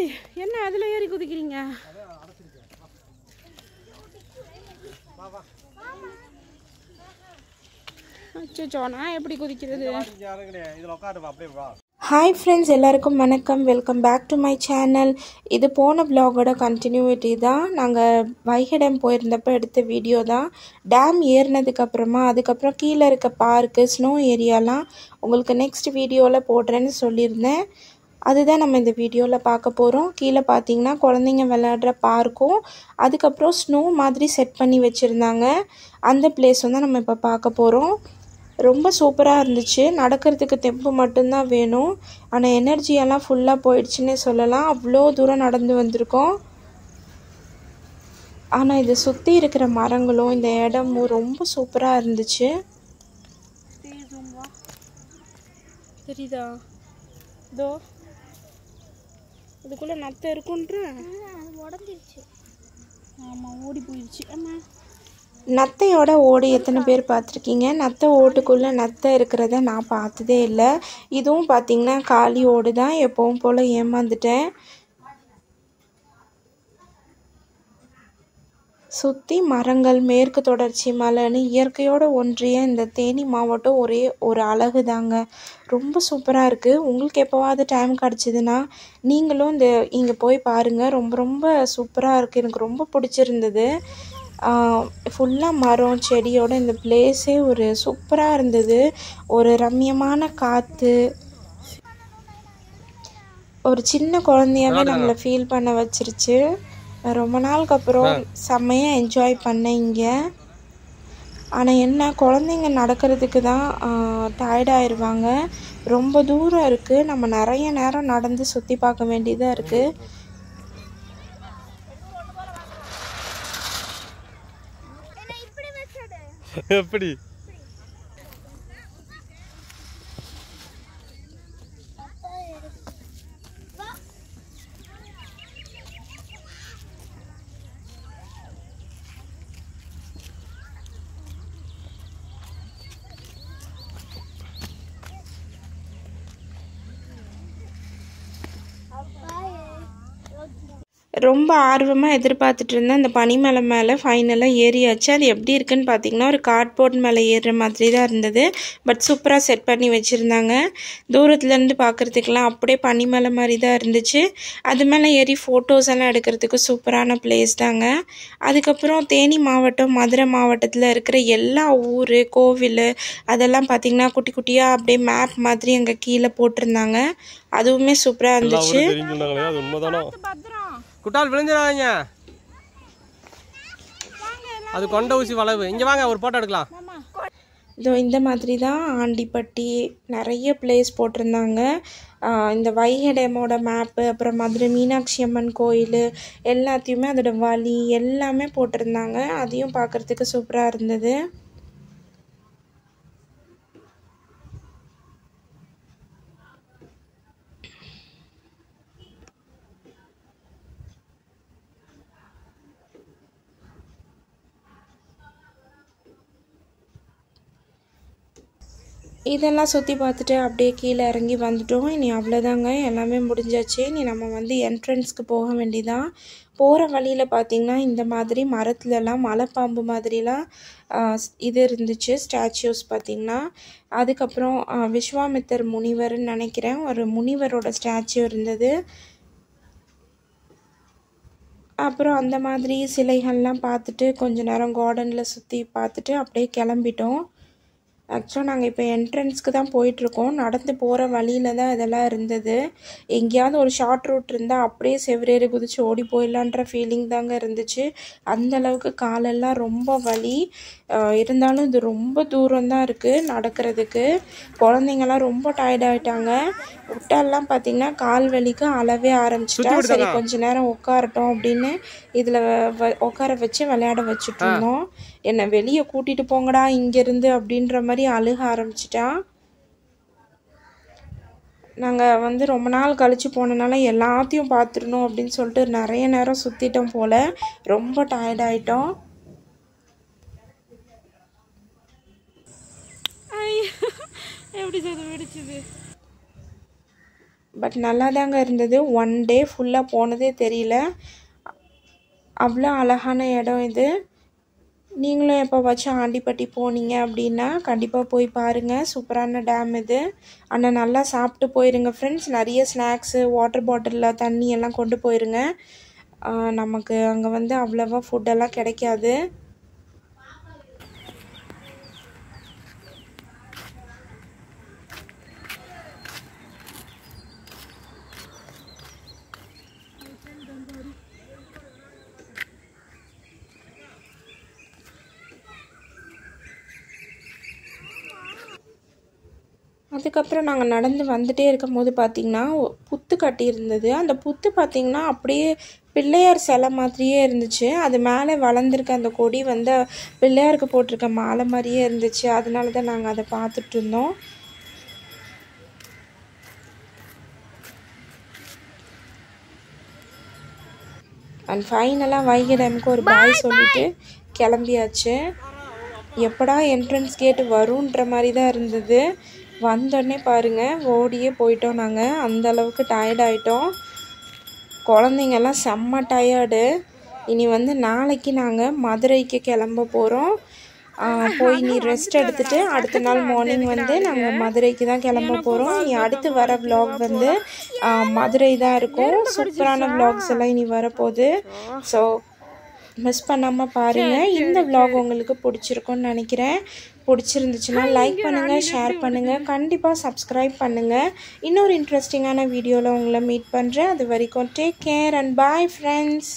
ஏய் என்ன அதில் ஏறி குதிக்கிறீங்க? அச்சோ நான் எப்படி குதிக்கிறது? ஹாய் ஃப்ரெண்ட்ஸ் எல்லாருக்கும் வணக்கம். Welcome back to my channel இது போன வ்ளாகோட கண்டினியூட்டி தான். நாங்கள் வைகை டேம் போயிருந்தப்போ எடுத்த வீடியோ தான். டேம் ஏறினதுக்கப்புறமா அதுக்கப்புறம் கீழே இருக்க பார்க்கு ஸ்னோ ஏரியாலாம் உங்களுக்கு நெக்ஸ்ட் வீடியோவில் போடுறேன்னு சொல்லியிருந்தேன். அதுதான் நம்ம இந்த வீடியோவில் பார்க்க போகிறோம் கீழே பார்த்தீங்கன்னா குழந்தைங்க விளையாடுற பார்க்கும். அதுக்கப்புறம் ஸ்னோ மாதிரி செட் பண்ணி வச்சுருந்தாங்க. அந்த பிளேஸ் வந்து நம்ம இப்போ பார்க்க போகிறோம் ரொம்ப சூப்பராக இருந்துச்சு. நடக்கிறதுக்கு தெம்பு மட்டும்தான் வேணும். ஆனால் எனர்ஜியெல்லாம் ஃபுல்லாக போயிடுச்சுன்னே சொல்லலாம். அவ்வளோ தூரம் நடந்து வந்திருக்கோம். ஆனால் இதை சுற்றி இருக்கிற மரங்களும் இந்த இடமும் ரொம்ப சூப்பராக இருந்துச்சு. தெரியுதா? தோ இதுக்குள்ளே நத்தை இருக்குன்ற? உடஞ்சிருச்சு ஆமாம் ஓடி போயிடுச்சு ஆமா நத்தையோட ஓடு எத்தனை பேர் பார்த்துருக்கீங்க? நத்தை ஓட்டுக்குள்ளே நத்தை இருக்கிறத நான் பார்த்ததே இல்லை. இதுவும் பார்த்தீங்கன்னா காலி ஓடு தான் எப்பவும் போல் ஏமாந்துட்டேன். சுற்றி மரங்கள் மேற்கு தொடர்ச்சி மலைன்னு இயற்கையோடு ஒன்றிய இந்த தேனி மாவட்டம் ஒரே ஒரு அழகு தாங்க ரொம்ப சூப்பராக இருக்குது உங்களுக்கு எப்போவாவது டைம் கிடச்சிதுன்னா நீங்களும் இந்த இங்கே போய் பாருங்கள் ரொம்ப ரொம்ப சூப்பராக இருக்குது எனக்கு ரொம்ப பிடிச்சிருந்தது. ஃபுல்லாக மரம் செடியோட இந்த பிளேஸே ஒரு சூப்பராக இருந்தது. ஒரு ரம்யமான காற்று ஒரு சின்ன குழந்தையாவே நம்மளை ஃபீல் பண்ண வச்சிருச்சு. ரொம்ப நாளுக்கு அப்புறம் செம்மையாக என்ஜாய் பண்ணேன் இங்கே ஆனால் என்ன குழந்தைங்க நடக்கிறதுக்கு தான் டயர்டாயிருவாங்க ரொம்ப தூரம் இருக்குது நம்ம நிறைய நேரம் நடந்து சுற்றி பார்க்க வேண்டியதாக இருக்குது எப்படி? ரொம்ப ஆர்வமாக எதிர்பார்த்துட்டு இருந்தேன். அந்த பனிமலை மேலே ஃபைனலாக ஏறியாச்சு. அது எப்படி இருக்குன்னு பார்த்தீங்கன்னா ஒரு கார்ட்போர்ட் மேலே ஏறுற மாதிரி தான் இருந்தது பட் சூப்பராக செட் பண்ணி வச்சுருந்தாங்க. தூரத்துலேருந்து பார்க்குறதுக்கெலாம் அப்படியே பனிமலை மாதிரி தான் இருந்துச்சு. அது மேலே ஏறி ஃபோட்டோஸ் எல்லாம் எடுக்கிறதுக்கு சூப்பரான பிளேஸ் தாங்க. அதுக்கப்புறம் தேனி மாவட்டம் மதுரை மாவட்டத்தில் இருக்கிற எல்லா ஊர் கோவில் அதெல்லாம் பார்த்திங்கன்னா குட்டி குட்டியாக அப்படியே மேப் மாதிரி அங்கே கீழே போட்டிருந்தாங்க. அதுவுமே சூப்பராக இருந்துச்சு. குட்டால் விழுந்துடாதீங்க அது கொண்ட ஊசி வளைவு. இங்கே வாங்க ஒரு போட்டோ எடுக்கலாம். இதோ இந்த மாதிரி தான் ஆண்டிப்பட்டி நிறைய பிளேஸ் போட்டிருந்தாங்க. இந்த வைகை டேமோட மேப்பு அப்புறம் மதுரை மீனாட்சி அம்மன் கோயில் எல்லாத்தையுமே அதோட வழி எல்லாமே போட்டிருந்தாங்க. அதையும் பார்க்குறதுக்கு சூப்பராக இருந்தது. இதெல்லாம் சுற்றி பார்த்துட்டு அப்படியே கீழே இறங்கி வந்துட்டோம். இனி அவ்வளோதாங்க எல்லாமே முடிஞ்சாச்சு. இனி நம்ம வந்து என்ட்ரன்ஸ்க்கு போக வேண்டியதான் போகிற வழியில் பார்த்திங்கன்னா இந்த மாதிரி மரத்துலலாம் மலைப்பாம்பு மாதிரிலாம் இது இருந்துச்சு. ஸ்டாச்சுஸ் பார்த்திங்கன்னா அதுக்கப்புறம் விஸ்வாமித்தர் முனிவர்னு நினைக்கிறேன். ஒரு முனிவரோட ஸ்டாச்சு இருந்தது. அப்புறம் அந்த மாதிரி சிலைகள்லாம் பார்த்துட்டு கொஞ்ச நேரம் கார்டனில் சுற்றி பார்த்துட்டு அப்படியே கிளம்பிட்டோம். ஆக்சுவலாக நாங்கள் இப்போ என்ட்ரன்ஸ்க்கு தான் போயிட்டுருக்கோம். நடந்து போகிற வழியில தான் இதெல்லாம் இருந்தது. எங்கேயாவது ஒரு ஷார்ட் ரூட் இருந்தால் அப்படியே செவ்வரேறி குதிச்சு ஓடி போயிடலான்ற ஃபீலிங் தாங்க இருந்துச்சு. அந்த அளவுக்கு காலெல்லாம் ரொம்ப வலி. இருந்தாலும் இது ரொம்ப தூரம் தான் இருக்குது நடக்கிறதுக்கு. குழந்தைங்கலாம் ரொம்ப டயர்ட் ஆகிட்டாங்க விட்டாலாம் பார்த்தீங்கன்னா கால் வலிக்கு அளவே ஆரம்பிச்சிட்டா. சரி கொஞ்ச நேரம் உட்காரட்டும் அப்படின்னு இதில் உட்கார வச்சு விளையாட வச்சுட்டு இருந்தோம். என்னை வெளியே கூட்டிட்டு போங்கடா இங்கேருந்து அப்படின்ற மாதிரி அழுக ஆரம்பிச்சிட்டான் நாங்கள் வந்து ரொம்ப நாள் கழிச்சு போனனால எல்லாத்தையும் பார்த்துடணும் அப்படின்னு சொல்லிட்டு நிறைய நேரம் சுற்றிட்டோம் போல். ரொம்ப டயர்ட் ஆயிட்டோம். ஐயோ எப்படி செய்து வெடிச்சுது? பட் நல்லா தாங்க இருந்தது ஒன் டே ஃபுல்லாக போனதே தெரியல. அவ்வளோ அழகான இடம் இது. நீங்களும் எப்போவாச்சும் ஆண்டிப்பட்டி போனீங்க அப்படின்னா கண்டிப்பாக போய் பாருங்கள் சூப்பரான டேம் இது. ஆனால் நல்லா சாப்பிட்டு போயிருங்க ஃப்ரெண்ட்ஸ் நிறைய ஸ்நாக்ஸு வாட்டர் பாட்டிலில் தண்ணி எல்லாம் கொண்டு போயிருங்க. நமக்கு அங்கே வந்து அவ்வளோவா ஃபுட்டெல்லாம் கிடைக்காது. அதுக்கப்புறம் நாங்கள் நடந்து வந்துட்டே இருக்கும் போது பார்த்திங்கன்னா புத்து கட்டியிருந்தது அந்த புத்து பார்த்திங்கன்னா அப்படியே பிள்ளையார் சிலை மாதிரியே இருந்துச்சு. அது மேலே வளர்ந்துருக்க அந்த கொடி வந்து பிள்ளையாருக்கு போட்டிருக்க மாலை மாதிரியே இருந்துச்சு. அதனால தான் நாங்கள் அதை பார்த்துட்டு இருந்தோம். அண்ட் ஃபைனலாக வைகை டேமுக்கு ஒரு பாய் சொல்லிட்டு கிளம்பியாச்சு. எப்படா என்ட்ரன்ஸ் கேட்டு வரும்ன்ற மாதிரி தான் இருந்தது. வந்தோடனே பாருங்கள் ஓடியே போயிட்டோம் நாங்கள் அந்த அளவுக்கு டயர்ட் குழந்தைங்கெல்லாம் செம்ம டயர்டு இனி வந்து நாளைக்கு நாங்கள் மதுரைக்கு கிளம்ப போகிறோம் போய் நீ ரெஸ்ட் எடுத்துட்டு அடுத்த நாள் மார்னிங் வந்து நாங்கள் மதுரைக்கு தான் கிளம்ப போகிறோம் இனி அடுத்து வர விலாக் வந்து மதுரை தான் இருக்கும். சூப்பரான விலாக்ஸ் எல்லாம் இனி வரப்போகுது. ஸோ மிஸ் பண்ணாமல் பாருங்கள் இந்த விலாக் உங்களுக்கு பிடிச்சிருக்கும்னு நினைக்கிறேன். பிடிச்சிருந்துச்சுன்னா லைக் பண்ணுங்கள் ஷேர் பண்ணுங்கள் கண்டிப்பாக சப்ஸ்கிரைப் பண்ணுங்கள் இன்னொரு இன்ட்ரெஸ்டிங்கான வீடியோவில் உங்களை மீட் பண்ணுறேன் அது வரைக்கும் take care and bye friends